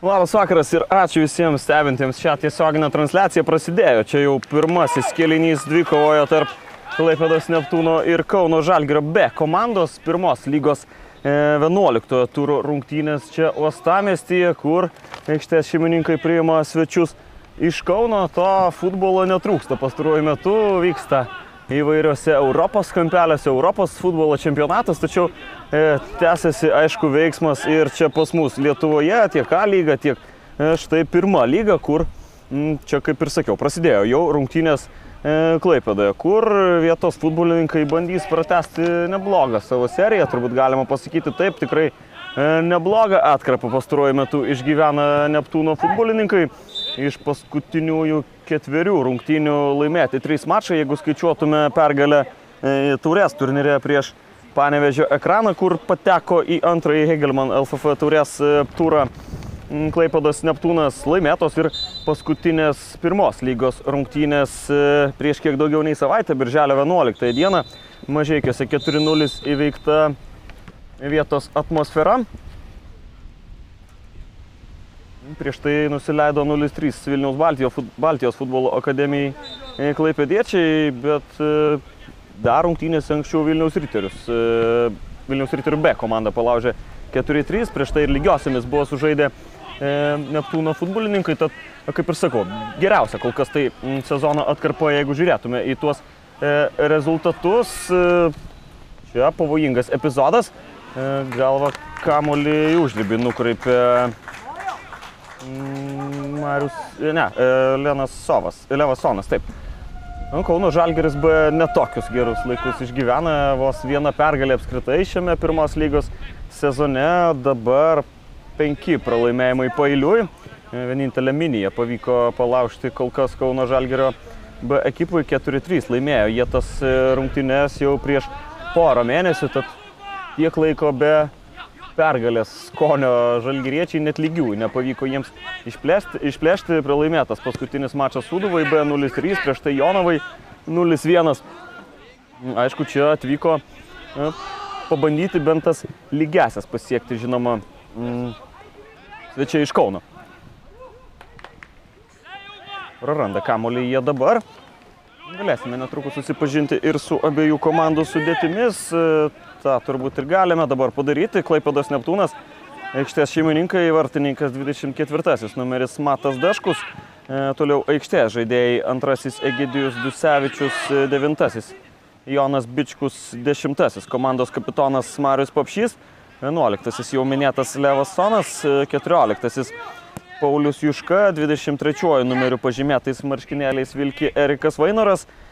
Labas vakaras ir ačiū visiems stebintiems šią tiesioginę transliaciją. Prasidėjo čia jau pirmasis kelinys dvikovojo tarp Klaipėdos Neptūno ir Kauno Žalgirio B komandos pirmos lygos 11 turo rungtynės čia Uostamiestyje, kur aikštės šeimininkai priima svečius iš Kauno. To futbolo netrūksta. Pastaruoju metu vyksta įvairiose Europos kampeliuose, Europos futbolo čempionatas, tačiau e, tęsiasi aišku veiksmas ir čia pas mus Lietuvoje, tiek A lyga, tiek e, štai pirma lyga, kur m, čia kaip ir sakiau, prasidėjo jau rungtynės e, Klaipėdoje, kur vietos futbolininkai bandys pratesti neblogą savo seriją, turbūt galima pasakyti taip, tikrai e, neblogą atkarpą pastaruoju metu išgyvena Neptūno futbolininkai iš paskutiniųjų ketverių rungtynių laimėti trys mačai, jeigu skaičiuotume pergalę e, taurės turnyrė prieš Panevežio ekraną, kur pateko į antrąjį Hegelman LFF taurės e, turą Klaipadas Neptūnas laimėtos ir paskutinės pirmos lygos rungtynės e, prieš kiek daugiau nei savaitę, birželio 11 dieną, mažiekiuose 4-0 įveikta vietos atmosfera. Prieš tai nusileido 0-3 Vilniaus Baltijos, Baltijos futbolo akademijai klaipėdiečiai, bet e, dar rungtynėse anksčiau Vilniaus Riterius. e, Vilniaus Riterių B komanda palaužė 4-3, prieš tai ir lygiosiamis buvo sužaidę e, Neptūno futbolininkai, tad, kaip ir sakau, geriausia kol kas tai sezono atkarpa, jeigu žiūrėtume į tuos e, rezultatus. E, čia pavojingas epizodas, e, galva kamolį užribį nukreipė Marius, ne, e, Lenas Sovas, Levas Sonas, taip. Nu, Kauno Žalgeris be netokius gerus laikus išgyvena, vos vieną pergalę apskritai šiame pirmos lygos sezone, dabar penki pralaimėjimai pailiui. E, Vienintelė minija pavyko palaužti kol kas Kauno Žalgerio B ekipui 4-3 laimėjo. Jie tas e, rungtynės jau prieš porą mėnesių, tad tiek laiko be pergalės skonio žalgyriečiai net lygių nepavyko jiems išplėšti, išplėšti pralaimėtas paskutinis mačas Suduvai B0-3, prieš tai Jonavai 0-1. Aišku, čia atvyko e, pabandyti bent tas lygesias pasiekti, žinoma, mm, svečiai iš Kauno. Praranda kamolį jie dabar. Galėsime netrukus susipažinti ir su abiejų komandų sudėtimis. E, Ta turbūt ir galime dabar padaryti. Klaipėdos Neptūnas, aikštės šeimininkai, vartininkas 24 numeris Matas Daškus. E, toliau aikštės žaidėjai antrasis Egidijus Dusevičius, e, devintasis Jonas Bičkus, dešimtasis komandos kapitonas Marius Papšys, vienuoliktasis jau minėtas Levas Sonas, e, keturioliktasis Paulius Juška, 23 numeriu pažymėtais marškinėliais Vilki Erikas Vainoras, e,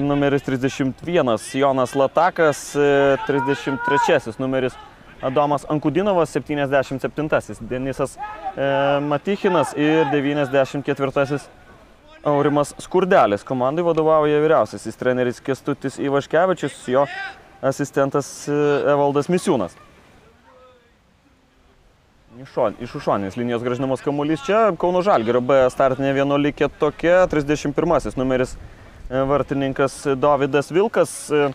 numeris 31 Jonas Latakas, e, 33 numeris Adomas Ankudinovas, 77 Denisas e, Matichinas ir 94 Aurimas Skurdelis. Komandai vadovauja vyriausiasis treneris Kestutis Ivaškevičius, jo asistentas e, Evaldas Misiūnas. Iš šon- Iš užšoninės linijos gražinamas kamuolys čia. Kauno Žalgirio B startinė vienuolikė tokia. 31 numeris e, vartininkas Davidas Vilkas. e,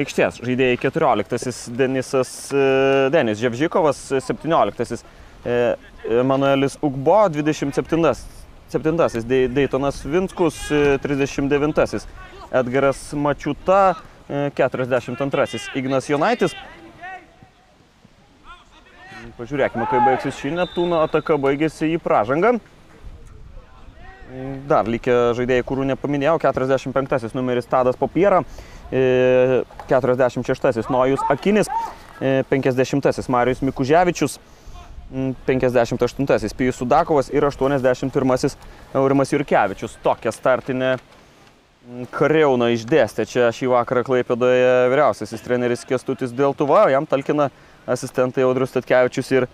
Aikštės žaidėjai 14 Denisas e, Denis Ževžikovas, 17 e, Emanuelis Ugbo, 27 7 Dei- Deitonas Vinskus, e, 39 Edgaras Mačiuta, e, 42 Ignas Jonaitis. Pažiūrėkime, kaip baigsis šį Neptūno ataka, baigėsi į pražangą. Dar likę žaidėjai, kurių nepaminėjau, 45 numeris Tadas Popiera, e, 46 Nojus Akinis, e, 50 Marijus Mikuževičius, m, 58 Pijus Sudakovas ir 81 Aurimas Jurkevičius. Tokia startinė m, Kareuna išdėstė čia šį vakarą Klaipėdoje vyriausiasis treneris Kestutis Deltuva, jam talkina asistentai Audrius Tatkevičius ir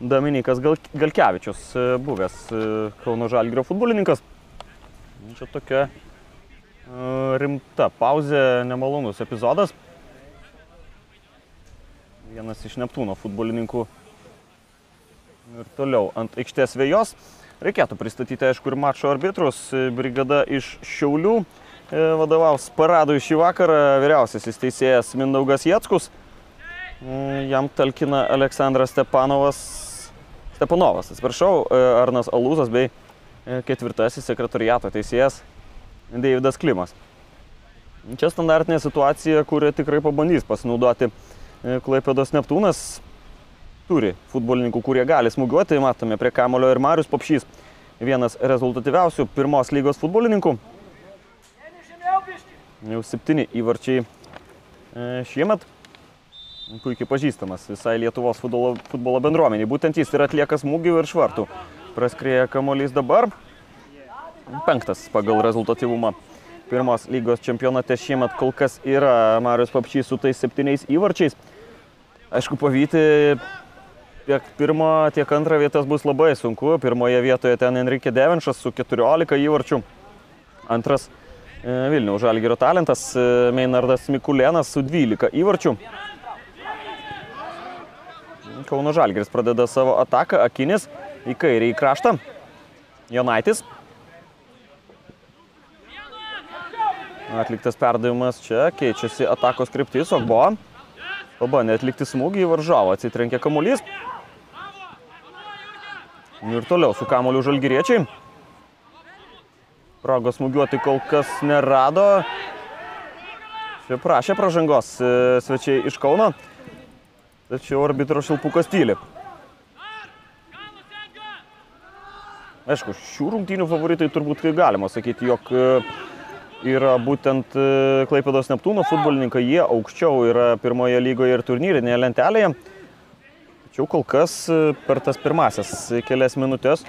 Dominikas Gal Galkevičius, e, buvęs e, Kauno Žalgirio futbolininkas. Nu, Čia tokia e, rimta pauzė, nemalonus epizodas. Vienas iš Neptūno futbolininkų ir toliau ant aikštės vėjos. Reikėtų pristatyti, aišku, ir mačo arbitrus. Brigada iš Šiaulių vadovaus paradui šį vakarą vyriausiasis teisėjas Mindaugas. Mm, Jam talkina Aleksandras Stepanovas Stepanovas, atsiprašau, e, Arnas Alūzas bei e, ketvirtasis sekretoriato teisėjas Davidas Klimas. Čia standartinė situacija, kurią tikrai pabandys pasinaudoti e, Klaipėdos Neptūnas. Turi futbolininkų, kurie gali smūgiuoti, matome prie Kamulio ir Marius Popšys, vienas rezultatyviausių pirmos lygos futbolininkų. Jau septyni įvarčiai šiemet puikiai pažįstamas visai Lietuvos futbolo, futbolo bendruomeniai. Būtent jis ir atlieka smūgių ir švartų. Praskrėja kamuolys dabar. Penktas pagal rezultatyvumą. Pirmos lygos čempionate šiemet kol kas yra Marius Papšys su tais septyniais įvarčiais. Aišku, pavyti tiek pirmo, tiek antrą vietas bus labai sunku. Pirmoje vietoje ten Enrique Devenšas su 14 įvarčių. Antras Vilniaus Žalgirio talentas Meinardas Mikulėnas su 12 įvarčių. Kauno Žalgiris pradeda savo ataką, Akinis į kairį į kraštą. Jonaitis. Atliktas perdavimas čia, keičiasi atakos kryptis, Ogbo. Pabandė atlikti smūgį į varžovą, atsitrenkė kamuolys. Ir toliau su kamuoliu žalgiriečiai. Progos smūgiuoti kol kas nerado. Čia prašė pražangos e, svečiai iš Kauno. Tačiau arbitro šilpukas tyli. Aišku, šių rungtynių favoritai turbūt galima sakyti, jog e, yra būtent e, Klaipėdos Neptūno futbolininkai, jie aukščiau yra pirmoje lygoje ir turnyrinėje lentelėje. Tačiau kol kas e, per tas pirmasias kelias minutės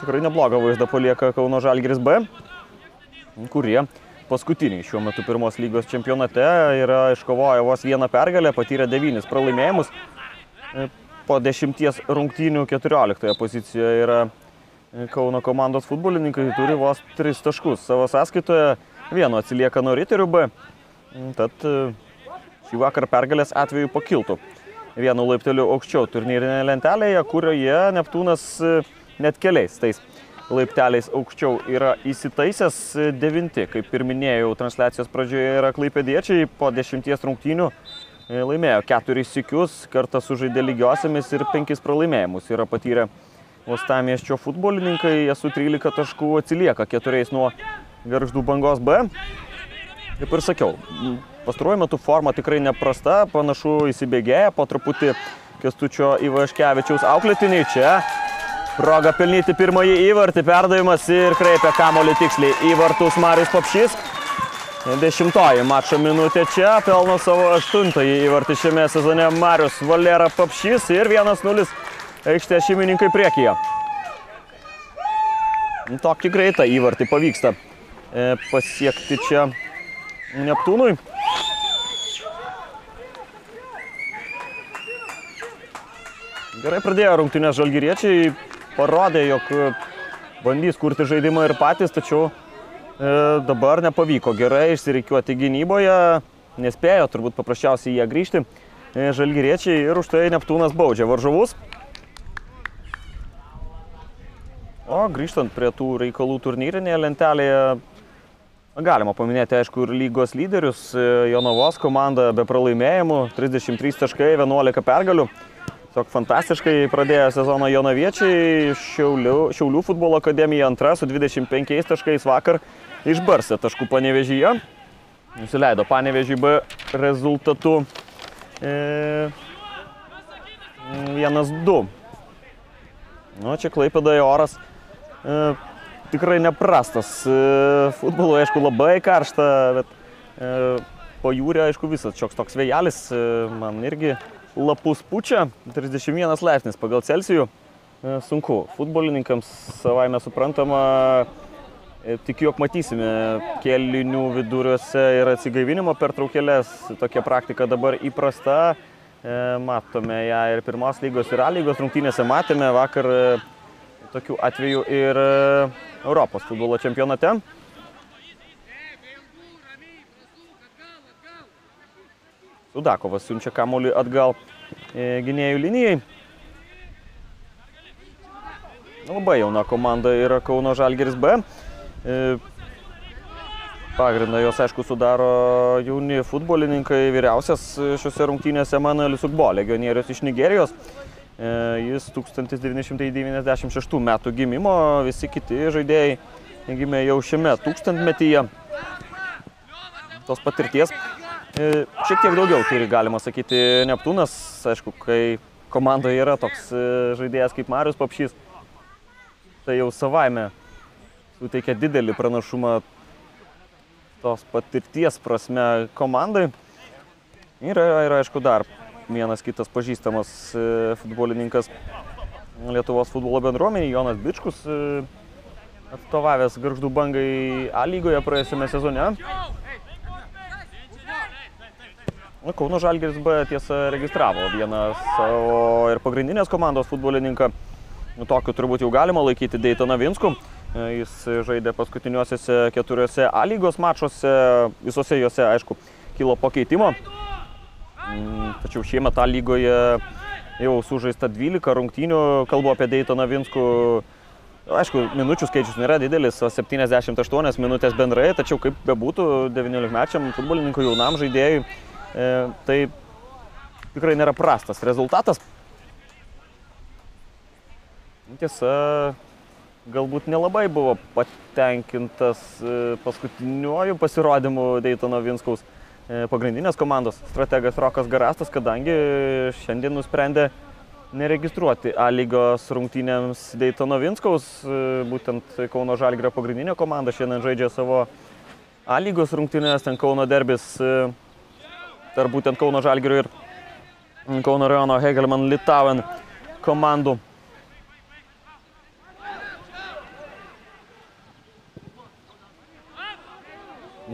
tikrai neblogą vaizdą palieka Kauno Žalgiris B, kurie paskutiniai šiuo metu pirmos lygos čempionate yra iškovoję vos vieną pergalę, patyrė devynis pralaimėjimus. Po dešimties rungtynių 14 pozicijoje yra Kauno komandos futbolininkai, turi vos 3 taškus savo sąskaitoje, vieno atsilieka nuo Riterių B. Tad šį vakar pergalės atveju pakiltų vienu laipteliu aukščiau turnyrinėje lentelėje, kurioje Neptūnas net keliais tais laipteliais aukščiau yra įsitaisęs devinti, kaip ir minėjau, transliacijos pradžioje yra klaipėdiečiai, po dešimties rungtynių e, laimėjo keturis sikius, kartą sužaidė lygiosiamis ir penkis pralaimėjimus yra patyrę Uostamiesčio futbolininkai, jie su 13 taškų atsilieka keturiais nuo Garždų bangos B. Kaip ir sakiau, pastaruoju metu forma tikrai neprasta, panašu įsibėgėja, po truputį Kestučio Ivaškevičiaus auklėtiniai čia Proga pelnyti pirmąjį įvartį, perdavimas ir kreipia kamolį tiksliai į vartus Marius Papšys. Dešimtoji mačo minutė čia, pelno savo aštuntąjį įvartį šiame sezone Marius Valera Papšys ir 1-0 aikštė šeimininkai priekyje. Tokį greitą įvartį pavyksta e, pasiekti čia Neptūnui. Gerai pradėjo rungtynės žalgyriečiai, parodė, jog bandys kurti žaidimą ir patys, tačiau e, dabar nepavyko gerai išsireikiuoti gynyboje, nespėjo turbūt paprasčiausiai jie grįžti e, žalgyriečiai ir už tai Neptūnas baudžia varžovus. O grįžtant prie tų reikalų turnyrinėje lentelėje, galima paminėti, aišku, ir lygos lyderius, e, Jonavos komanda be pralaimėjimų, 33 taškai, 11 pergalių. Tiesiog fantastiškai pradėjo sezoną Jonaviečiai, Šiaulių, Šiaulių futbolo akademija antra su 25 taškais vakar išbarsė taškų panevežyje. Nusileido panevežį B rezultatu e, 1-2. Nu, čia Klaipėdoje oras e, tikrai neprastas. E, futbolo, aišku, labai karšta, bet e, po jūrė, aišku, visas šioks toks vėjelis e, man irgi lapus pučia, 31 laipsnis pagal Celsijų. E, sunku. Futbolininkams savaime suprantama, e, tikiu, jog matysime kelinių viduriuose ir atsigaivinimo pertraukėlės. Tokia praktika dabar įprasta. E, matome ją ir pirmos lygos, ir A lygos rungtynėse matėme vakar tokių atvejų ir Europos futbolo čempionate. Sudakovas siunčia kamolį atgal e, gynėjų linijai. Labai jauna komanda yra Kauno Žalgeris B. E, pagrindą jos, aišku, sudaro jauni futbolininkai, vyriausias šiuose rungtynėse Manuelis Ugbo, legionierius iš Nigerijos. E, Jis 1996 metų gimimo, visi kiti žaidėjai gimė jau šiame tūkstantmetyje. Tos patirties šiek tiek daugiau turi, galima sakyti, Neptūnas, aišku, kai komandoje yra toks e, žaidėjas kaip Marius Papšys, tai jau savaime suteikia didelį pranašumą tos patirties prasme komandai. Ir, ir aišku, dar vienas kitas pažįstamas e, futbolininkas Lietuvos futbolo bendruomeniai, Jonas Bičkus, e, atstovavęs Garždų bangai A lygoje praėjusiame sezone. Na, Kauno Žalgiris B tiesa registravo vieną savo ir pagrindinės komandos futbolininką. Nu, Tokiu turbūt jau galima laikyti Daytoną Vinsku. E, Jis žaidė paskutiniuosiuose keturiuose A lygos mačuose, visose juose, aišku, kilo pakeitimo. Mm, Tačiau šiemet A lygoje jau sužaista 12 rungtynių, kalbu apie Daytoną Vinskų. Aišku, minučių skaičius nėra didelis, o 78 minutės bendrai, tačiau kaip bebūtų 19-mečiam futbolininkui jaunam žaidėjui, tai tikrai nėra prastas rezultatas. Tiesa, galbūt nelabai buvo patenkintas e, paskutiniuoju pasirodymu Daytono Vinskaus e, pagrindinės komandos strategas Rokas Garastas, kadangi šiandien nusprendė neregistruoti A lygos rungtynėms Daytono Vinskaus, e, būtent Kauno Žalgirio pagrindinė komanda šiandien žaidžia savo A lygos rungtynės, ten Kauno derbis e, tarp būtent Kauno Žalgirio ir Kauno rajono Hegelman Litauen komandų.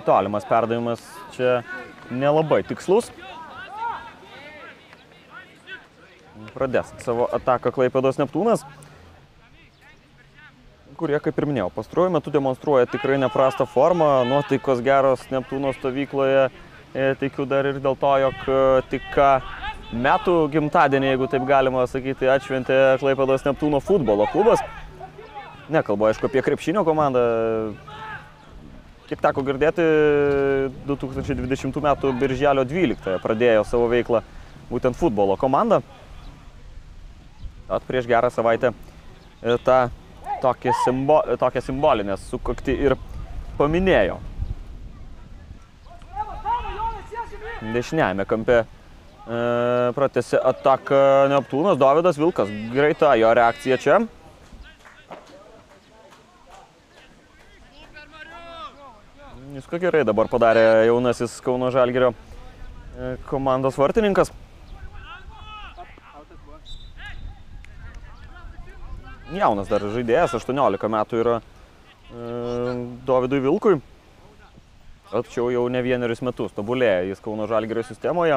Tolimas perdavimas čia nelabai tikslus. Pradės savo ataką Klaipėdos Neptūnas, kurie, kaip ir minėjau, pastruoju metu demonstruoja tikrai neprastą formą, nuotaikos geros Neptūno stovykloje. E, Tikiu dar ir dėl to, jog e, tik ką metų gimtadienį, jeigu taip galima sakyti, atšventė Klaipėdos Neptūno futbolo klubas. Nekalbu, aišku, apie krepšinio komandą, Kiek teko girdėti, 2020 m. birželio 12 pradėjo savo veiklą būtent futbolo komanda. At prieš gerą savaitę e, tą tokią, simbo, tokią simbolinę sukakti ir paminėjo. Dešiniajame kampe e, pratęsė ataką Neptūnas, Davidas Vilkas. Greita jo reakcija čia. Viską gerai dabar padarė jaunasis Kauno Žalgirio e, komandos vartininkas. Jaunas dar žaidėjas, 18 metų yra e, Dovydui Vilkui. Tačiau jau ne vienerius metus tobulėja jis Kauno Žalgirio sistemoje.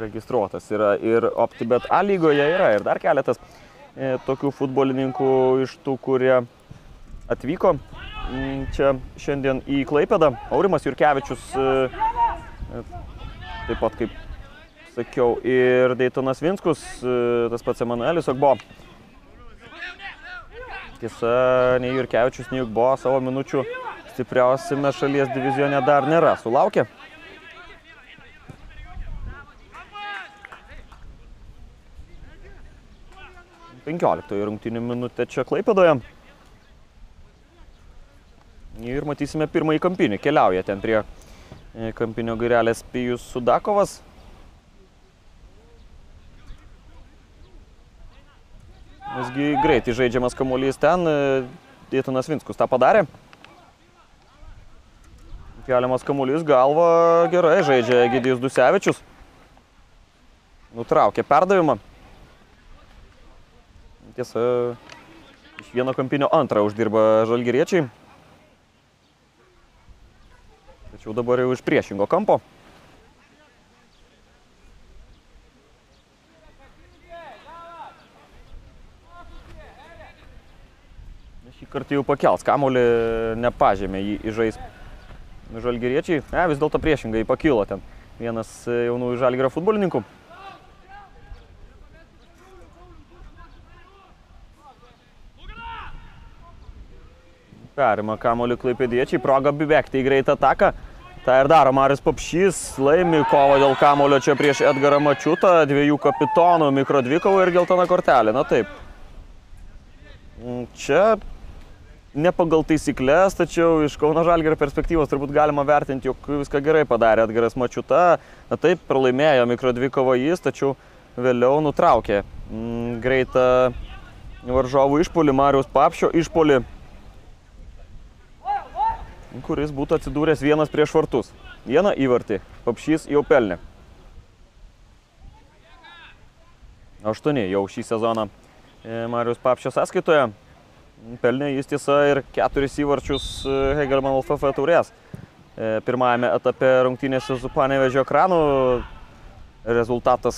Registruotas yra ir OptiBet A lygoje yra ir dar keletas e, tokių futbolininkų iš tų, kurie atvyko mm, čia šiandien į Klaipėdą. Aurimas Jurkevičius, e, taip pat kaip sakiau, ir Daytonas Vinskus, e, tas pats Emanuelis Ogbo. Tiesa, nei Jurkevičius, nei Ogbo savo minučių stipriausiame šalies divizione dar nėra sulaukę. Penkioliktoji rungtynių minutė čia Klaipėdoje. Ir matysime pirmąjį kampinį. Keliauja ten prie e, kampinio gairelės Pijus Sudakovas. Visgi greitai žaidžiamas kamuolys ten. Dėtanas Vinskus tą padarė. Keliamas kamuolys galva gerai žaidžia Egidijus Dusevičius. Nutraukė perdavimą. Tiesa, iš vieno kampinio antrą uždirba žalgiriečiai. Tačiau dabar jau iš priešingo kampo. Šį kartą jau pakels kamolį, nepažėmė jį įžais žalgiriečiai. Ne, vis dėlto priešingai pakilo ten vienas jaunųjų žalgirio futbolininkų. Perima kamolį klaipėdiečiai, proga bibekti į greitą ataką. Tai ir daro Marius Papšys, laimi kovą dėl kamulio čia prieš Edgarą Mačiutą, dviejų kapitonų, mikro dvikovų ir geltona kortelė. Na taip. Mm, Čia ne pagal taisyklės, tačiau iš Kauno Žalgirio perspektyvos turbūt galima vertinti, jog viską gerai padarė Edgaras Mačiuta. Na taip, pralaimėjo mikro dvikovo jis, tačiau vėliau nutraukė mm, greitą varžovų išpolį, Marius Papšio išpolį kuris būtų atsidūręs vienas prieš vartus. Vieną įvartį. Papšys jau pelnė. Aštuoni jau šį sezoną e, Marijos Papšio sąskaitoje. Pelnė jis tiesa ir keturis įvarčius e, Hegelman LFF taurės. E, Pirmajame etape rungtynėse su Panevežio ekranu rezultatas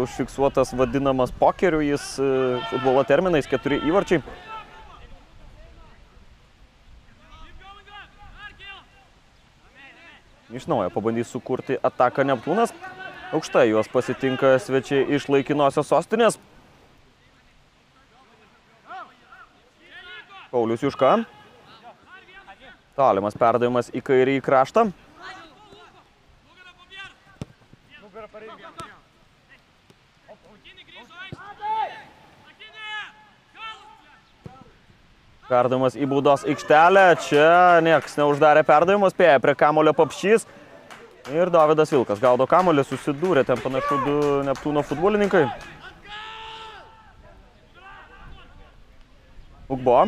užfiksuotas vadinamas pokeriu, jis futbolo terminais keturi įvarčiai. Iš naujo pabandys sukurti ataką Neptūnas. Aukštai juos pasitinka svečiai iš laikinosios sostinės. Paulius Juška. Tolimas perdavimas į kairį kraštą. Perdavimas į baudos aikštelę. Čia nieks neuždarė perdavimo, spėja prie kamulio papšys. Ir Davidas Vilkas gaudo kamulį, susidūrė ten panašu du Neptūno futbolininkai. Ugbo.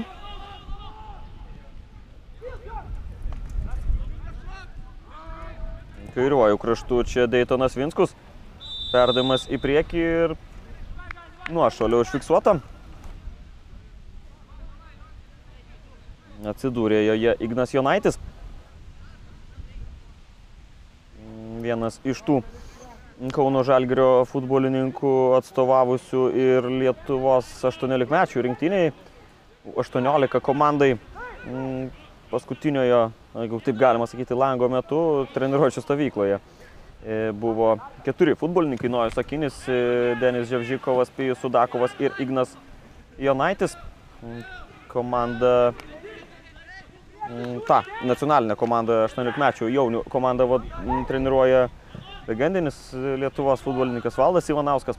Kairiuoju kraštu čia Daytonas Vinskus. Perdavimas į priekį ir nuošalio užfiksuota. Atsidūrė joje Ignas Jonaitis. Vienas iš tų Kauno Žalgirio futbolininkų atstovavusių ir Lietuvos 18-mečių rinktiniai. 18 komandai mm, paskutiniojo, jeigu taip galima sakyti, lango metu treniruočio stovykloje. E, Buvo keturi futbolininkai, Nojus Akinis, e, Denis Ževžikovas, Pijus Sudakovas ir Ignas Jonaitis. Mm, Komanda Mm, ta nacionalinė komanda 18-mečių jaunių komanda va, treniruoja legendinis Lietuvos futbolininkas Valdas Ivanauskas.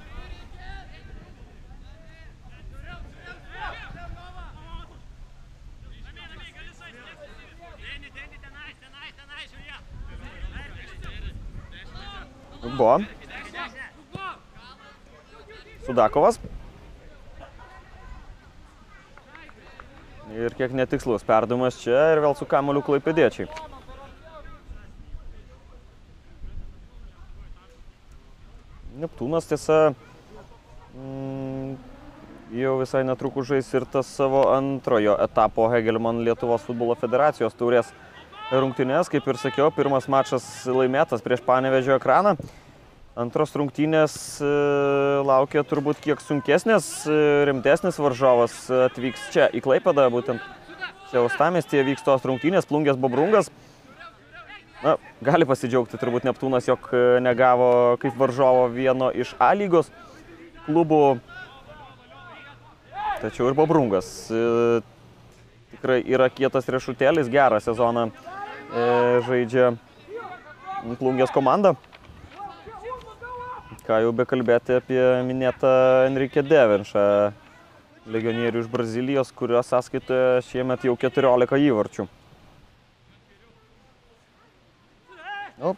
Buvo. Sudakovas. Ir kiek netikslus perdavimas čia ir vėl su kamoliu klaipėdiečiai. Neptūnas tiesa mm, jau visai netrukus žais ir tas savo antrojo etapo Hegelman Lietuvos futbolo federacijos taurės rungtynės. Kaip ir sakiau, pirmas mačas laimėtas prieš Panevežio ekraną. Antros rungtynės e, laukia turbūt kiek sunkesnės, e, rimtesnis varžovas atvyks čia į Klaipadą, būtent čia Uostamiestyje vyks tos rungtynės, plungės Bobrungas. Na, gali pasidžiaugti turbūt Neptūnas, jog e, negavo kaip varžovo vieno iš A lygos klubų. Tačiau ir Bobrungas tikrai yra kietas riešutėlis, gerą sezoną žaidžia plungės komanda ką jau bekalbėti apie minėtą Enrique Devenšą, legionierių iš Brazilijos, kurio sąskaitoje šiemet jau 14 įvarčių. O,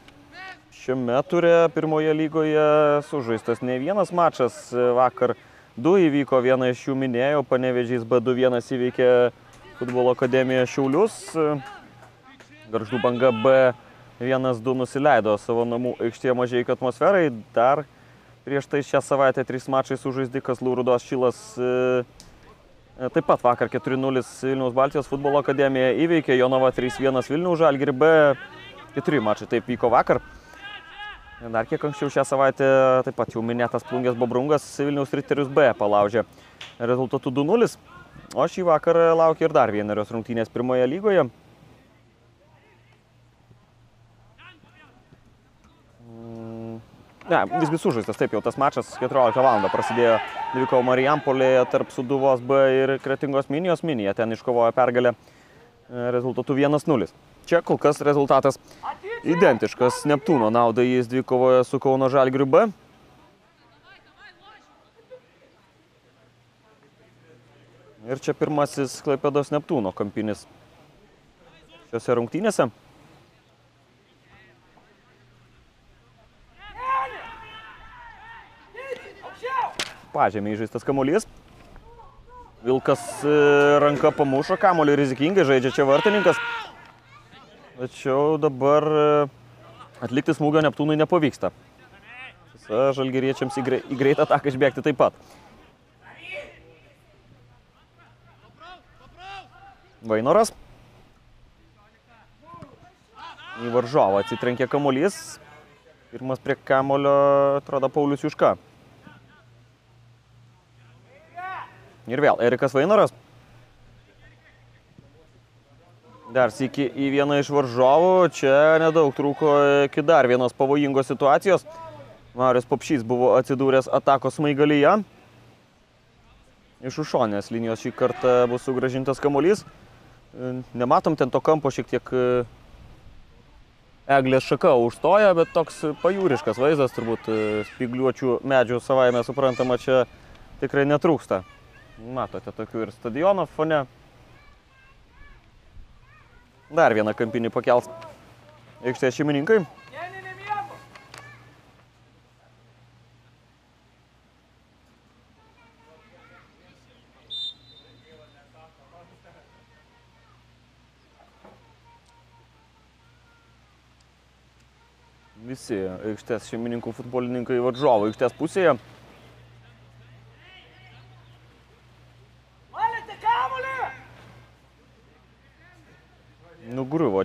šiame ture pirmoje lygoje sužaistas ne vienas mačas. Vakar du įvyko, vieną iš jų minėjau, panevežys B2-1 įveikė futbolo akademiją Šiaulius. Garždų banga B1-2 nusileido savo namų aikštėje mažai atmosferai. Dar Prieš tai šią savaitę trys mačai sužaisdi, kas Lūrudos Šilas e, taip pat vakar 4-0 Vilniaus Baltijos futbolo akademija įveikė, Jonava 3-1 Vilniaus Žalgirį B, 4 mačai taip vyko vakar. Dar kiek anksčiau šią savaitę taip pat jau minėtas plungės Bobrungas Vilniaus Riterius B palaužė rezultatų 2-0, o šį vakarą laukia ir dar vienerios rungtynės pirmoje lygoje. Ne, visgi sužaistas, taip jau tas mačas 14 val. prasidėjo dvikovo Marijampolėje tarp Suduvos B ir Kretingos Minijos Minija. Ten iškovojo pergalę rezultatu 1-0. Čia kol kas rezultatas identiškas Neptūno naudai jis dvikovoje su Kauno Žalgiriu B. Ir čia pirmasis Klaipėdos Neptūno kampinis šiuose rungtynėse. Pažemė įžaistas kamuolys. Vilkas e, ranka pamušo kamuolį rizikingai, žaidžia čia vartininkas. Tačiau dabar e, atlikti smūgio Neptūnui nepavyksta. Visa žalgeriečiams į, grei, į greitą ataką išbėgti taip pat. Vainoras. Į varžovą atsitrenkė kamuolys. Pirmas prie kamulio atrodo Paulius Juška. Ir vėl Erikas Vainoras. Dar sėki į vieną iš varžovų. Čia nedaug trūko iki dar vienos pavojingos situacijos. Marius Popšys buvo atsidūręs atakos smaigalyje. Iš užšonės linijos šį kartą bus sugražintas kamuolys. Nematom ten to kampo šiek tiek e, eglės šaka užstoja, bet toks pajūriškas vaizdas, turbūt e, spigliuočių medžių savaime suprantama čia tikrai netrūksta. Matote tokių ir stadiono fone. Dar vieną kampinį pakels aikštės šeimininkai. Visi aikštės šeimininkų futbolininkai varžovo aikštės pusėje.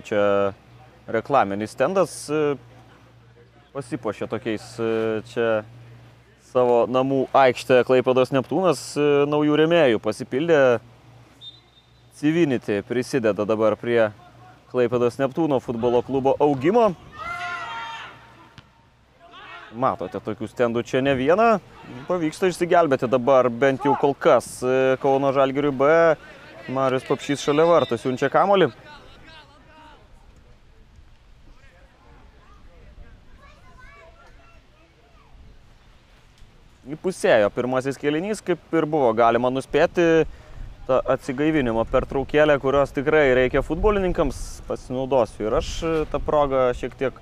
Čia reklaminis stendas, pasipošė tokiais čia savo namų aikštę Klaipados Neptūnas, naujų remėjų pasipildė. Civinity prisideda dabar prie Klaipados Neptūno futbolo klubo augimo. Matote, tokių stendų čia ne vieną. Pavyksta išsigelbėti dabar bent jau kol kas Kauno Žalgiriui B. Marius Papšys šalia vartų siunčia kamolį. Įpusėjo pirmasis kėlinys, kaip ir buvo galima nuspėti tą atsigaivinimo pertraukėlę, kurios tikrai reikia futbolininkams, pasinaudosiu ir aš tą progą šiek tiek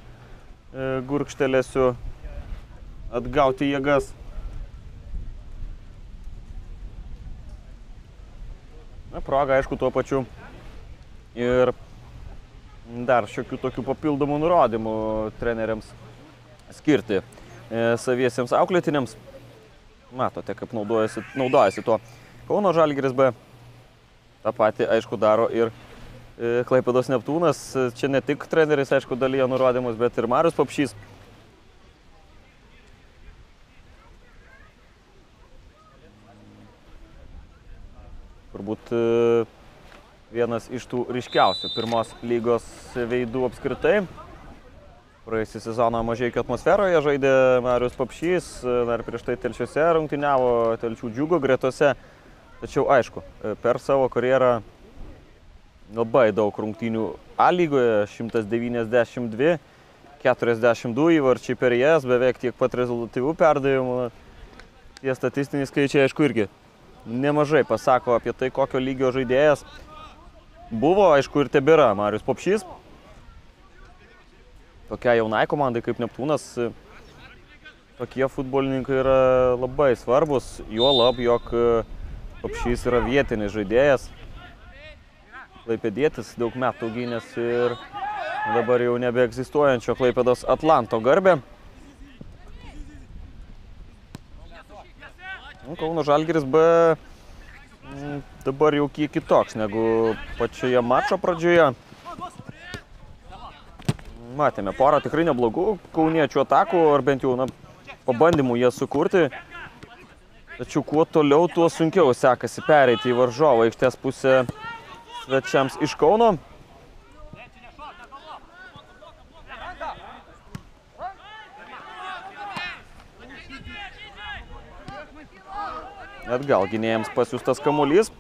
gurkštelėsiu atgauti jėgas. Na, proga, aišku, tuo pačiu ir dar šiokių tokių papildomų nurodymų treneriams skirti saviesiems auklėtiniams. Matote, kaip naudojasi, naudojasi tuo Kauno Žalgiris B. Ta pati, aišku, daro ir Klaipėdos Neptūnas. Čia ne tik treneris, aišku, dalyja nurodymus, bet ir Marius Papšys. Turbūt vienas iš tų ryškiausių pirmos lygos veidų apskritai. Praėjusį sezoną mažiekių atmosferoje žaidė Marius Papšys, dar prieš tai telčiuose rungtyniavo telčių džiugo gretose. Tačiau aišku, per savo karjerą labai daug rungtynių A lygoje, 192, 42 įvarčiai per jas, beveik tiek pat rezultatyvų perdavimų. Tie statistiniai skaičiai, aišku, irgi nemažai pasako apie tai, kokio lygio žaidėjas buvo, aišku, ir tebėra Marius Popšys. Tokia jaunai komandai kaip Neptūnas, tokie futbolininkai yra labai svarbus, juo lab, jog Popšys yra vietinis žaidėjas. Klaipėdėtis daug metų gynės ir dabar jau nebeegzistuojančio Klaipėdos Atlanto garbė. Kauno Žalgiris B dabar jau kiek kitoks negu pačioje mačo pradžioje. Matėme porą tikrai neblogų kauniečių atakų, ar bent jau na, pabandymų jie sukurti. Tačiau kuo toliau, tuo sunkiau sekasi pereiti į varžovo aikštės pusę svečiams iš Kauno. Atgal gynėjams pasiūstas kamuolys.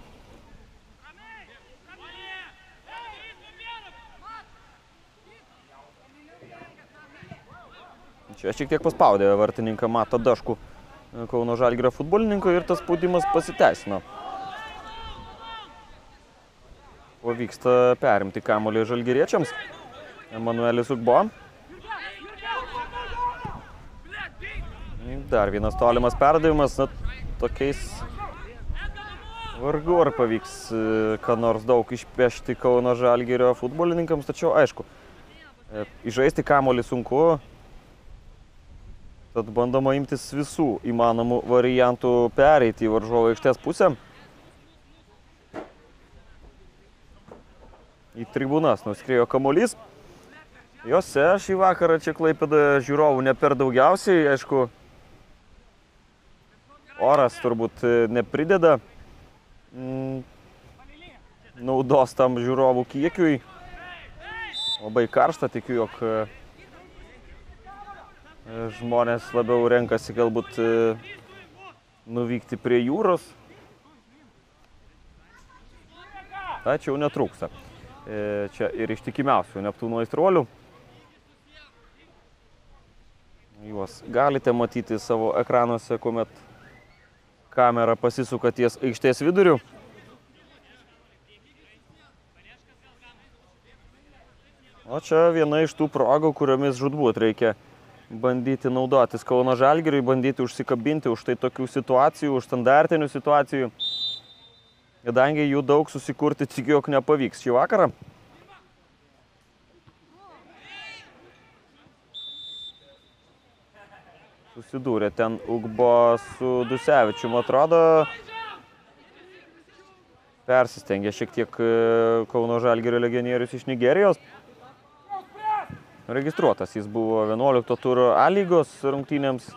Čia šiek tiek paspaudė vartininką Mato Daškų Kauno Žalgirio futbolininko ir tas spaudimas pasiteisino. Pavyksta perimti kamolį žalgiriečiams. Emanuelis Ugbo. Dar vienas tolimas perdavimas, na, tokiais vargu ar pavyks e, ką nors daug išpešti Kauno Žalgirio futbolininkams, tačiau aišku, e, įžaisti kamolį sunku, tad bandoma imtis visų įmanomų variantų pereiti į varžovo aikštės pusę. Į tribūnas nuskrėjo kamolys. Jose šį vakarą čia klaipėda žiūrovų ne per daugiausiai, aišku, oras turbūt e, neprideda mm, naudos tam žiūrovų kiekiui. Labai karšta, tikiu, jog e, žmonės labiau renkasi galbūt e, nuvykti prie jūros. Tačiau netrūksta. Čia ir ištikimiausių Neptūno aistruolių. Juos galite matyti savo ekranuose, kuomet kamera pasisuka ties aikštės viduriu. O čia viena iš tų progų, kuriomis žudbūt reikia bandyti naudotis Kauno Žalgiriui, bandyti užsikabinti už tai tokių situacijų, už standartinių situacijų. Kadangi jų daug susikurti, tikiu, jog nepavyks šį vakarą. susidūrė ten Ugbo su Dusevičium. Atrodo, persistengė šiek tiek e, Kauno Žalgirio legionierius iš Nigerijos. Registruotas. Jis buvo 11 turo A lygos rungtynėms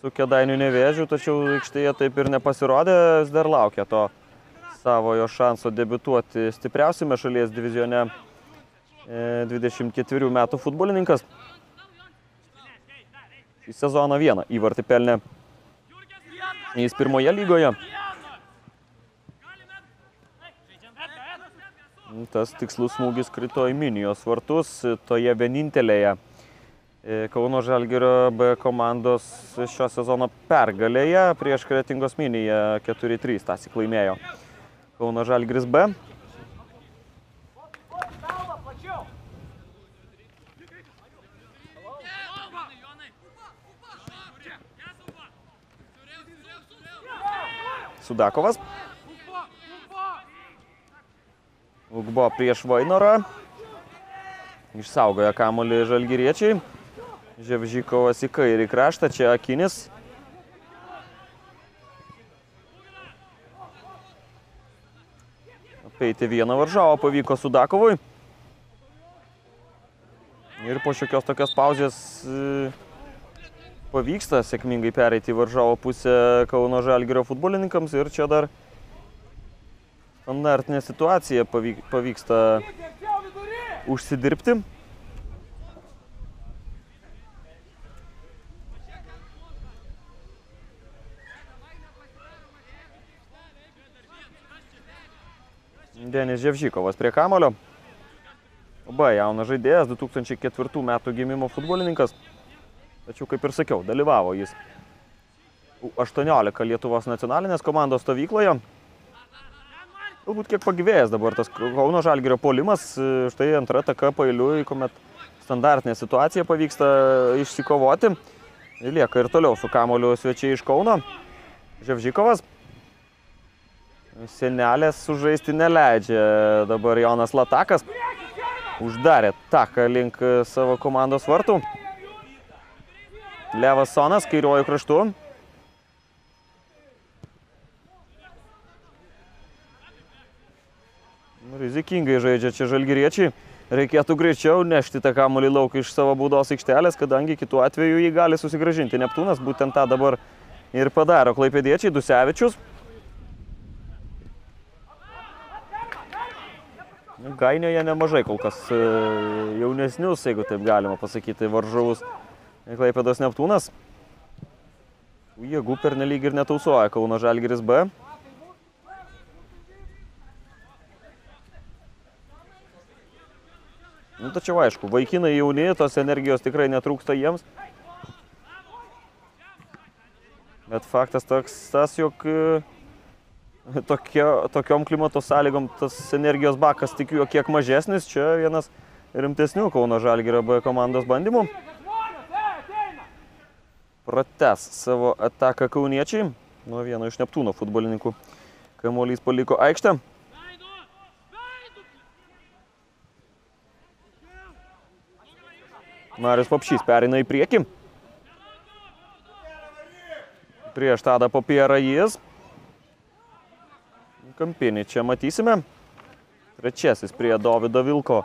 su Kedainių nevėžiu, tačiau aikštėje taip ir nepasirodė, jis dar laukia to savojo šanso debituoti stipriausiame šalies divizione 24 e, metų futbolininkas. Į sezoną vieną įvartį pelnė. Jis pirmoje lygoje. Tas tikslus smūgis krito į Minijos vartus toje vienintelėje e, Kauno Žalgirio B komandos šio sezono pergalėje prieš Kretingos Miniją 4-3 tąsik laimėjo Kauno Žalgiris B. Sudakovas. Ugbo prieš Vainorą. Išsaugoja kamolį žalgiriečiai. Ževžykovas į kairį kraštą, čia akinis. Apeiti vieną varžovą pavyko Sudakovui. Ir po šiokios tokios pauzės pavyksta sėkmingai pereiti į varžovo pusę Kauno Žalgirio futbolininkams ir čia dar standartinė situacija pavyksta užsidirbti. Denis Ževžykovas prie kamulio. Labai jaunas žaidėjas, 2004 metų gimimo futbolininkas. Tačiau, kaip ir sakiau, dalyvavo jis 18 Lietuvos nacionalinės komandos stovykloje. Galbūt kiek pagyvėjęs dabar tas Kauno Žalgirio polimas, štai antra taka pailiui, kuomet standartinė situacija pavyksta išsikovoti. Lieka ir toliau su kamoliu svečiai iš Kauno. Ževžykovas. Senelės sužaisti neleidžia dabar Jonas Latakas. Uždarė taką link savo komandos vartų. Levas Sonas, kairiuoju kraštu. Rizikingai žaidžia čia žalgiriečiai. Reikėtų greičiau nešti tą kamuolį lauk iš savo baudos aikštelės, kadangi kitu atveju jį gali susigražinti Neptūnas. Būtent tą dabar ir padaro klaipėdiečiai Dusevičius. Gainioje nemažai kol kas e, jaunesnius, jeigu taip galima pasakyti, varžovus Klaipėdos Neptūnas. Jėgų per nelyg ir netausoja Kauno Žalgiris B. Nu, tačiau aišku, vaikinai jauni, tos energijos tikrai netrūksta jiems. Bet faktas toks, tas, jog e, tokio, tokiom klimato sąlygom tas energijos bakas tikiu, kiek mažesnis. Čia vienas rimtesnių Kauno Žalgirio B komandos bandymų. Prates savo ataką kauniečiai. Nuo vieno iš Neptūno futbolininkų kamuolys paliko aikštę. Marius Papšys perina į priekį. Prieš tada popierą jis. Kampinį čia matysime. Trečiasis prie Dovido Vilko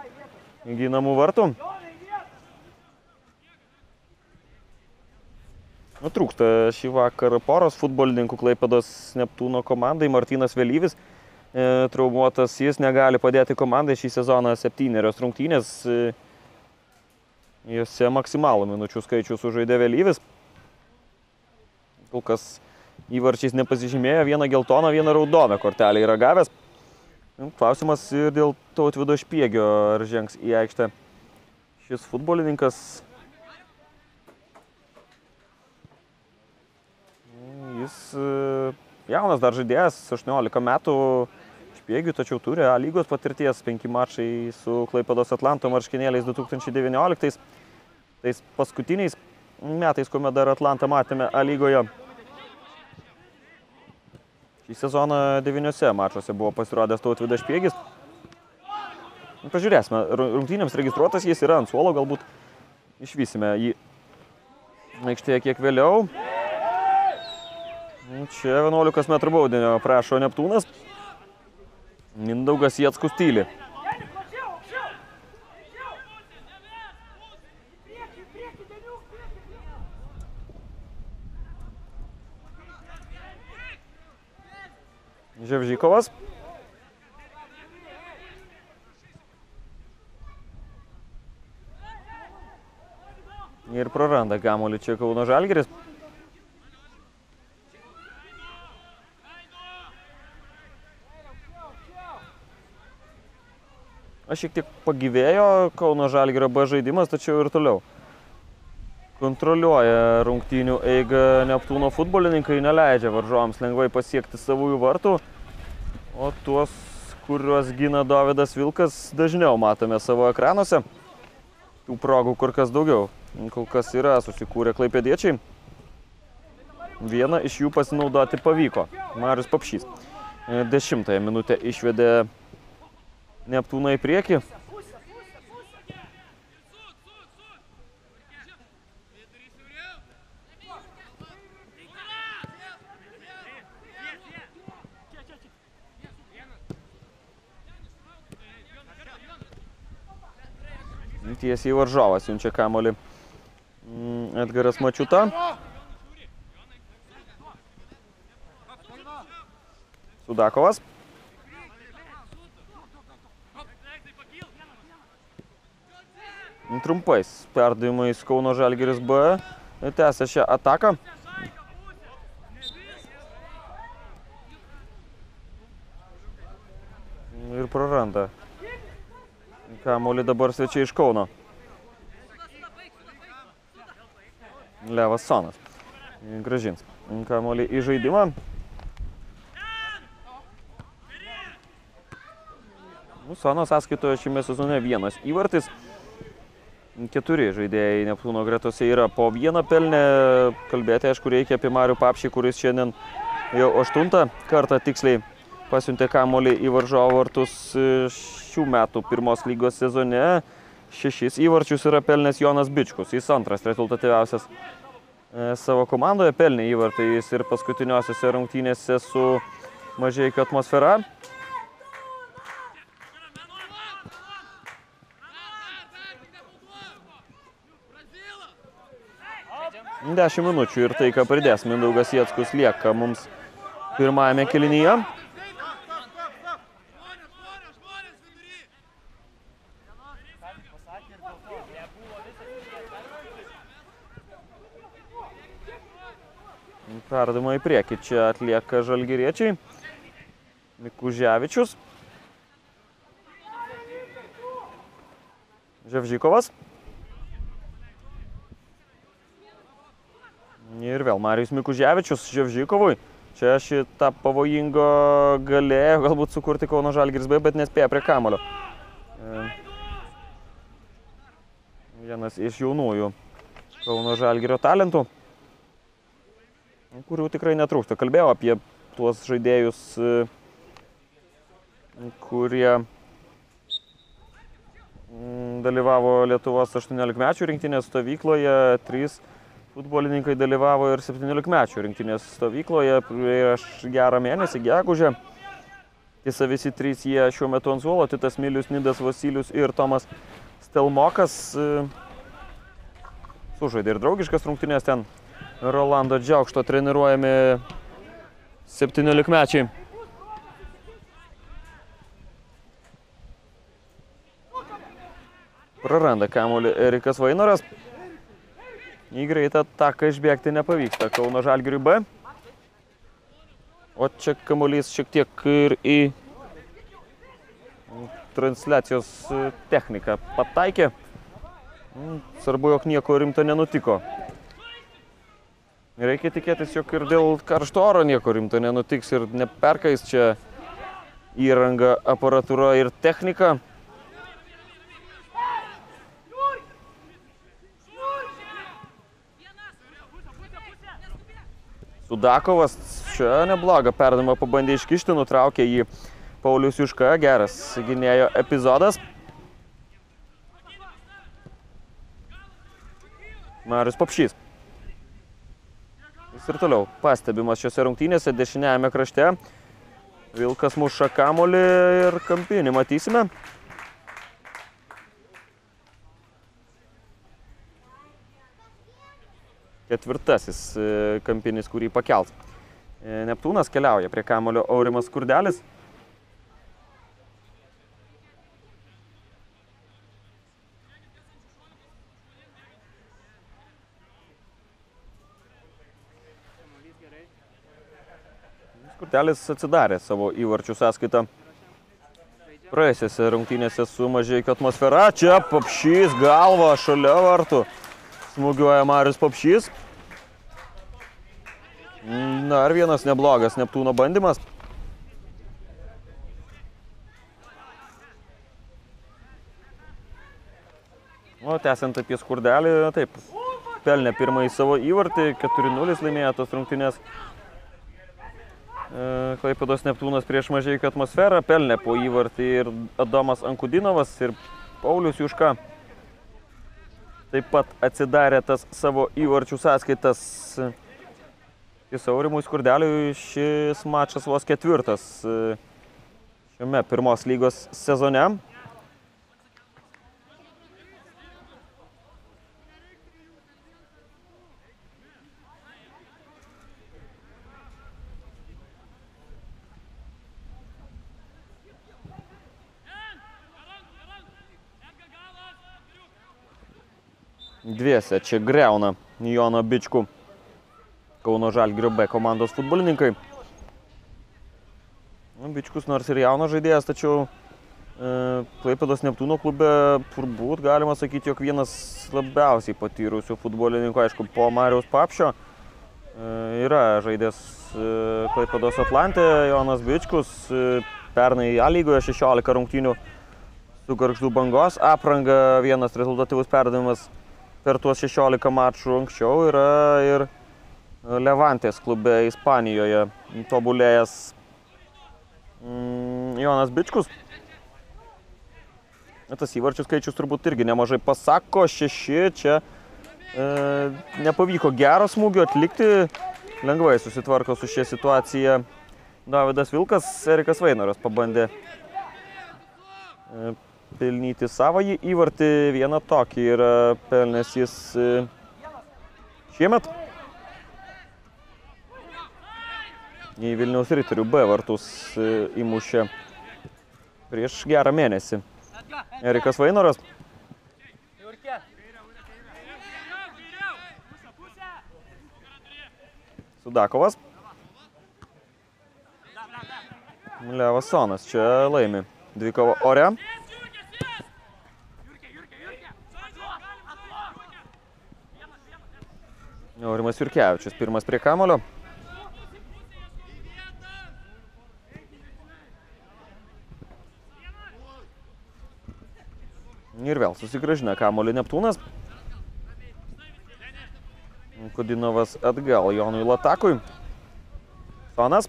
gynamų vartų. Nutrūksta šį vakarą poros futbolininkų Klaipedos Neptūno komandai. Martinas Vėlyvis e, traumuotas, jis negali padėti komandai šį sezoną septynerios rungtynės. E, Jose maksimalų minučių skaičių sužaidė Vėlyvis. Kol kas įvarčiais nepasižymėjo, vieną geltoną, vieną raudoną kortelę yra gavęs. Klausimas ir dėl tautvido špiegio, ar žengs į aikštę šis futbolininkas. Jis e, jaunas dar žaidėjas, 18 metų špiegių, tačiau turi A lygos patirties, penki mačai su Klaipados Atlanto marškinėliais 2019. Tais paskutiniais metais, kuomet dar Atlantą matėme A lygoje. Šį sezoną devyniose mačuose buvo pasirodęs tautvidas špiegis. Pažiūrėsime, rungtynėms registruotas jis yra ant suolo, galbūt išvysime jį aikštėje kiek vėliau. Čia 11 m baudinio prašo Neptūnas. Mindaugas Jėtskus tyli. Ževžykovas. Ir praranda kamuolį čia Kauno Žalgiris. Aš šiek tiek pagyvėjo Kauno Žalgirio B žaidimas, tačiau ir toliau. Kontroliuoja rungtynių eigą Neptūno futbolininkai, neleidžia varžovams lengvai pasiekti savųjų vartų. O tuos, kuriuos gina Davidas Vilkas, dažniau matome savo ekranuose. Tų progų kur kas daugiau. Kol kas yra susikūrę klaipėdiečiai. Vieną iš jų pasinaudoti pavyko. Marius Papšys. Dešimtąją minutę išvedė Neptūną į priekį. Tiesiai varžovas siunčia kamolį Edgaras Mačiuta. Sudakovas. Trumpais perdavimais Kauno Žalgiris B tęsia šią ataką. Ir praranda. Kamolį dabar svečiai iš Kauno. Levas Sonas. Gražins. Kamolį į žaidimą. Sono sąskaitoje šiame sezone vienas įvartis. Keturi žaidėjai Neptūno gretose yra po vieną pelnę. Kalbėti, aišku, reikia apie Marių Papšį, kuris šiandien jau aštuntą kartą tiksliai pasiuntė kamolį į varžovo vartus šių metų pirmos lygos sezone. Šešis įvarčius yra pelnęs Jonas Bičkus. Jis antras rezultatyviausias savo komandoje pelnė įvartai jis ir paskutiniosiose rungtynėse su Mažeikio atmosfera. Dešimt minučių ir tai, ką pridės Mindaugas Jėtskus lieka mums pirmajame kelinyje. Perdavimą į priekį čia atlieka žalgiriečiai. Mikuževičius. Ževžykovas. Ir vėl Marijus Mikuževičius Ževžykovui. Čia šitą pavojingo galėjo galbūt sukurti Kauno Žalgiris B, bet nespėjo prie kamulio. Vienas iš jaunųjų Kauno Žalgirio talentų, kurių tikrai netrūksta. Kalbėjau apie tuos žaidėjus, e, kurie mm, dalyvavo Lietuvos 18-mečių rinktinės stovykloje. Trys futbolininkai dalyvavo ir 17-mečių rinktinės stovykloje prieš gerą mėnesį, gegužę. Tiesa, visi trys jie šiuo metu ant suolo - Titas Milius, Nidas Vasilius ir Tomas Stelmokas. e, Sužaidė ir draugiškas rungtynės ten. Rolando Džiaukšto treniruojami 17-mečiai. Praranda kamuolį Erikas Vainoras. Į greitą taką išbėgti nepavyksta Kauno Žalgiriui B. O čia kamuolys šiek tiek ir į transliacijos techniką pataikė. Mm, Svarbu, jog nieko rimto nenutiko. Reikia tikėtis, jog ir dėl karšto oro nieko rimto nenutiks ir neperkais čia įranga, aparatūra ir technika. Sudakovas čia neblogą perdamą pabandė iškišti, nutraukė jį Paulius Juška, geras gynėjo epizodas. Marius Papšys. Jis ir toliau pastebimas šiose rungtynėse dešiniajame krašte. Vilkas muša kamolį ir kampinį matysime. Ketvirtasis e, kampinis, kurį pakels. E, Neptūnas keliauja prie kamulio Aurimas Kurdelis. Kurdelis atsidarė savo įvarčių sąskaitą. Praėjusiose rungtynėse su mažieikio atmosfera. Čia papšys galva šalia vartų. Smūgiuoja Marius Papšys. Dar vienas neblogas Neptūno bandymas. O tęsiant apie skurdelį, taip, pelnė pirmąjį savo įvartį, 4-0 laimėjo tos rungtynės. E, Klaipėdos Neptūnas prieš mažieikio atmosferą pelnė po įvartį ir Adomas Ankudinovas ir Paulius Juška taip pat atsidarė tas savo įvarčių sąskaitas. Jis Aurimui Skurdeliui šis mačas vos ketvirtas e, šiame pirmos lygos sezone. Dviese. Čia greuna Jono Bičkų. Kauno Žalgirio B komandos futbolininkai. Nu, Bičkus nors ir jaunas žaidėjas, tačiau e, Klaipėdos Neptūno klube turbūt galima sakyti, jog vienas labiausiai patyrusių futbolininkų, aišku, po Mariaus Papšio e, yra žaidęs e, Klaipėdos Atlantė, Jonas Bičkus, pernai A lygoje 16 rungtynių su Gargždų bangos. Apranga, vienas rezultatyvus perdavimas per tuos 16 mačų anksčiau yra ir Levantės klube Ispanijoje tobulėjęs mm, Jonas Bičkus. Tas įvarčių skaičius turbūt irgi nemažai pasako, šeši čia e, nepavyko gero smūgio atlikti, lengvai susitvarko su šia situacija Davidas Vilkas, Erikas Vainoras pabandė e, pelnyti savąjį įvartį, vieną tokį yra pelnęs jis e, šiemet. Į Vilniaus Riterių B vartus e, įmušė prieš gerą mėnesį. Erikas Vainoras. Sudakovas. Levasonas čia laimi. Dvikova ore. Aurimas Jurkevičius pirmas prie kamulio. Ir vėl susigražina kamulį Neptūnas. Kudinovas atgal Jonui Latakui. Sonas.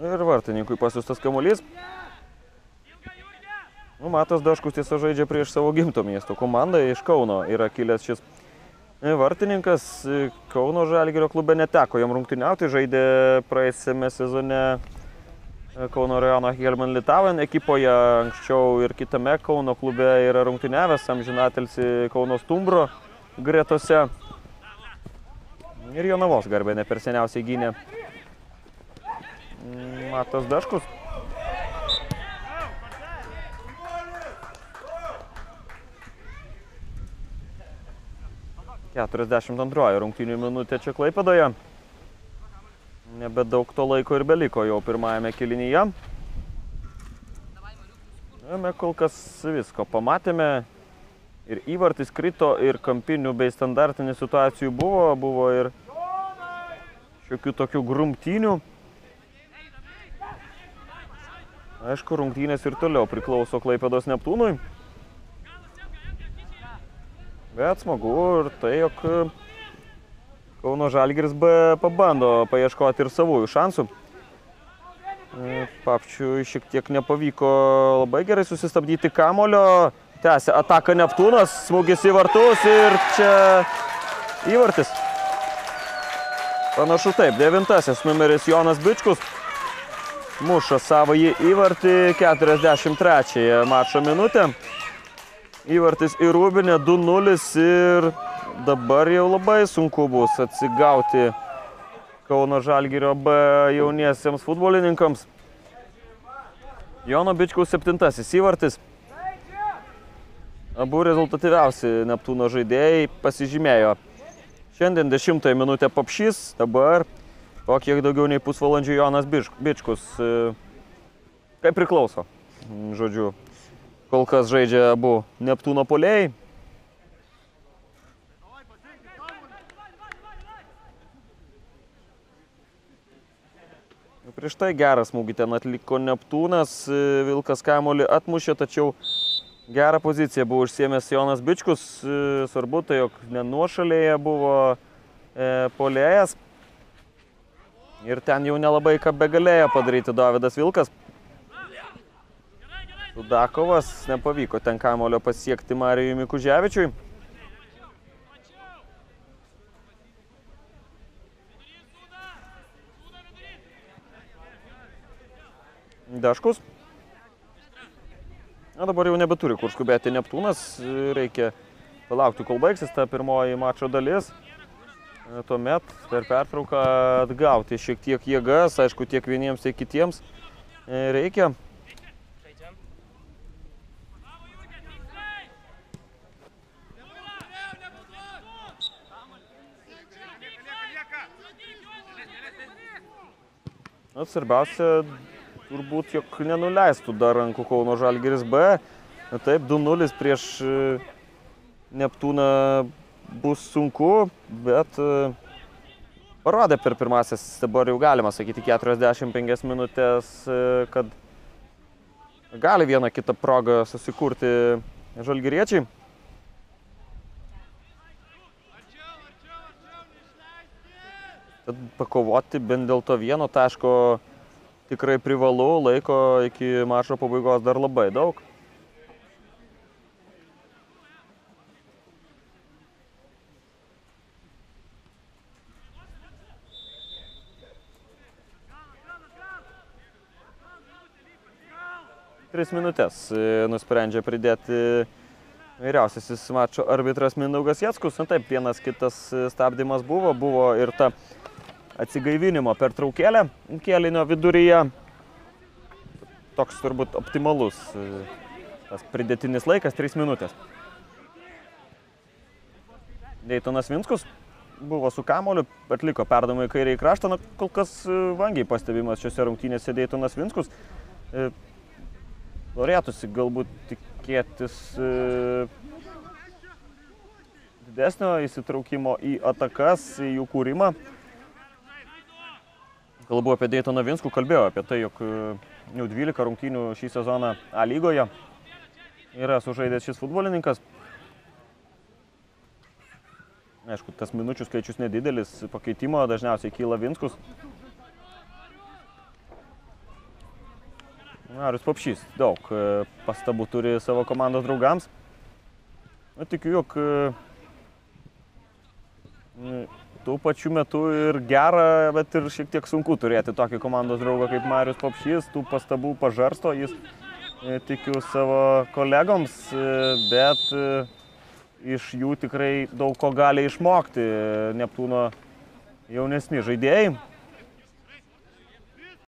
Ir vartininkui pasiustas kamuolys. Nu, Matas Daškus tiesa žaidžia prieš savo gimto miesto komandą iš Kauno. Yra kilęs šis vartininkas. Kauno Žalgirio klube neteko jam rungtyniauti. Žaidė praeisėme sezone Kauno rajono Helman Litavan ekipoje. Anksčiau ir kitame Kauno klube yra rungtyniavęs. Amžinatelsi Kauno Stumbro gretose. Ir Jonavos garbė ne per seniausiai gynė Matas Daškus. Keturiasdešimt antroji rungtynių minutė čia Klaipedoje. Nebedaug to laiko ir beliko jau pirmajame kilinyje. Mes kol kas visko pamatėme. Ir įvartis krito, ir kampinių bei standartinių situacijų buvo. Buvo ir šiokių tokių grumtynių. Aišku, rungtynės ir toliau priklauso Klaipėdos Neptūnui. Bet smagu ir tai, jog Kauno Žalgiris B pabando paieškoti ir savųjų šansų. Papčiui šiek tiek nepavyko labai gerai susistabdyti kamulio. Tęsia ataką Neptūnas, smūgis į vartus ir čia įvartis. Panašu taip, devintasis numeris Jonas Bičkus muša savąjį įvartį 43 mačo minutę. Įvartis į Rūbinę 2-0 ir dabar jau labai sunku bus atsigauti Kauno Žalgirio B jauniesiems futbolininkams. Jono Bičkaus septintasis įvartis. Abu rezultatyviausi Neptūno žaidėjai pasižymėjo. Šiandien 10 minutę Papšys, dabar po kiek daugiau nei pusvalandžio Jonas Bičkus. Kaip priklauso, žodžiu. Kol kas žaidžia abu Neptūno poliai. Prieš tai gerą smūgį ten atliko Neptūnas, Vilkas kamolį atmušė, tačiau gerą poziciją buvo užsiemęs Jonas Bičkus. Svarbu tai, jog nenuošalėje buvo polėjas. Ir ten jau nelabai ką begalėjo padaryti Davidas Vilkas. Sudakovas nepavyko ten kamulio pasiekti Marijui Mikuževičiui. Daškus. Na dabar jau nebeturi kur skubėti Neptūnas. Reikia palaukti, kol baigsis ta pirmoji mačo dalis. Tuomet per pertrauką atgauti šiek tiek jėgas, aišku, tiek vieniems, tiek kitiems reikia. Na, svarbiausia, turbūt, jog nenuleistų dar rankų Kauno Žalgiris B. Na, taip, 2-0 prieš Neptūną bus sunku, bet parodė per pirmasis, dabar jau galima sakyti, 45 minutės, kad gali vieną kitą progą susikurti žalgiriečiai. Tad pakovoti bent dėl to vieno taško tikrai privalu, laiko iki mačo pabaigos dar labai daug. Tris minutės nusprendžia pridėti vyriausiasis mačo arbitras Mindaugas Jackus. Na taip, vienas kitas stabdymas buvo, buvo ir ta atsigaivinimo pertraukėlė kėlinio viduryje. Toks turbūt optimalus tas pridėtinis laikas, 3 minutės. Deitonas Vinskus buvo su kamoliu, atliko perdamą į kairį kraštą, na, kol kas vangiai pastebimas šiuose rungtynėse Deitonas Vinskus. Norėtųsi galbūt tikėtis e, didesnio įsitraukimo į atakas, į jų kūrimą. Kalbu apie Daytoną Vinskų, kalbėjau apie tai, jog e, jau 12 rungtynių šį sezoną A lygoje yra sužaidęs šis futbolininkas. Aišku, tas minučių skaičius nedidelis, pakeitimo dažniausiai kyla Vinskus. Marius Papšys daug e, pastabų turi savo komandos draugams. Na, tikiu, jog e, tuo pačiu metu ir gera, bet ir šiek tiek sunku turėti tokį komandos draugą kaip Marius Papšys. Tų pastabų pažarsto jis, e, tikiu, savo kolegoms, bet iš jų tikrai daug ko gali išmokti Neptūno jaunesni žaidėjai.